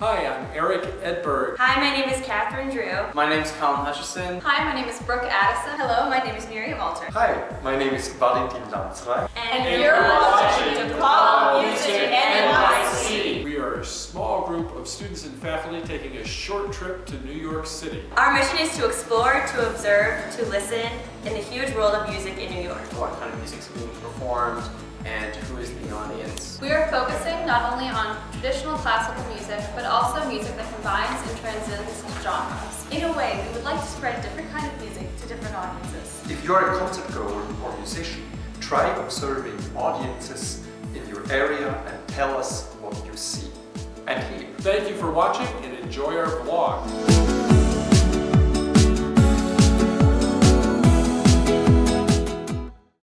Hi, I'm Eric Edberg. Hi, my name is Catherine Drew. My name is Colin Hutchison. Hi, my name is Brooke Addison. Hello, my name is Miriam Walter. Hi, my name is Valentin Lanzreich. And, And you're watching DePauw Music NYC. We are a small group of students and faculty taking a short trip to New York City. Our mission is to explore, to observe, to listen in the huge world of music in New York. What kind of music is being performed and who is the audience? Focusing not only on traditional classical music, but also music that combines and transcends genres. In a way, we would like to spread different kind of music to different audiences. If you are a concert goer or musician, try observing audiences in your area and tell us what you see and hear. Thank you for watching and enjoy our vlog.